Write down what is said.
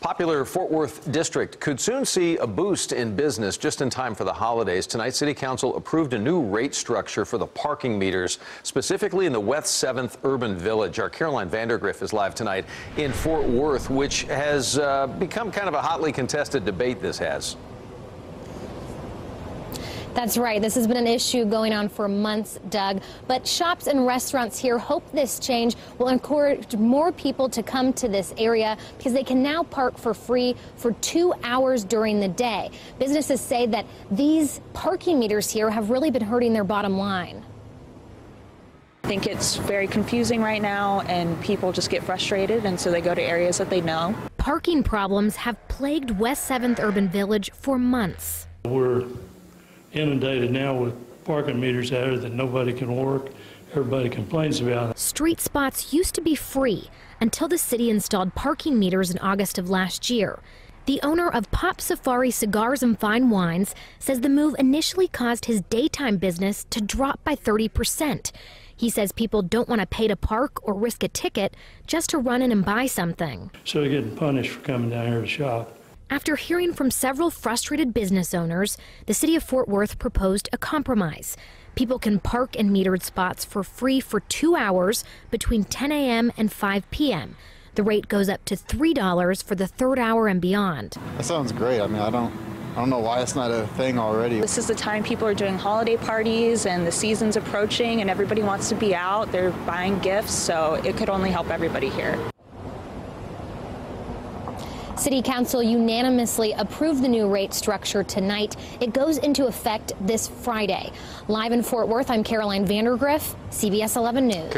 Popular Fort Worth district could soon see a boost in business just in time for the holidays. Tonight, City Council approved a new rate structure for the parking meters, specifically in the West 7th Urban Village. Our Caroline Vandergriff is live tonight in Fort Worth, which has uh, become kind of a hotly contested debate, this has. That's right. This has been an issue going on for months, Doug. But shops and restaurants here hope this change will encourage more people to come to this area because they can now park for free for two hours during the day. Businesses say that these parking meters here have really been hurting their bottom line. I think it's very confusing right now, and people just get frustrated, and so they go to areas that they know. Parking problems have plagued West 7th Urban Village for months. We're inundated now with parking meters out there that nobody can work. Everybody complains about it. Street spots used to be free until the city installed parking meters in August of last year. The owner of Pop Safari Cigars and Fine Wines says the move initially caused his daytime business to drop by 30%. He says people don't want to pay to park or risk a ticket just to run in and buy something. So they're getting punished for coming down here to shop. After hearing from several frustrated business owners, the city of Fort Worth proposed a compromise. People can park in metered spots for free for two hours between 10 a.m. and 5 p.m. The rate goes up to $3 for the third hour and beyond. That sounds great. I mean, I don't, I don't know why it's not a thing already. This is the time people are doing holiday parties, and the season's approaching, and everybody wants to be out. They're buying gifts, so it could only help everybody here. City Council unanimously approved the new rate structure tonight. It goes into effect this Friday. Live in Fort Worth, I'm Caroline Vandergriff, CBS 11 News.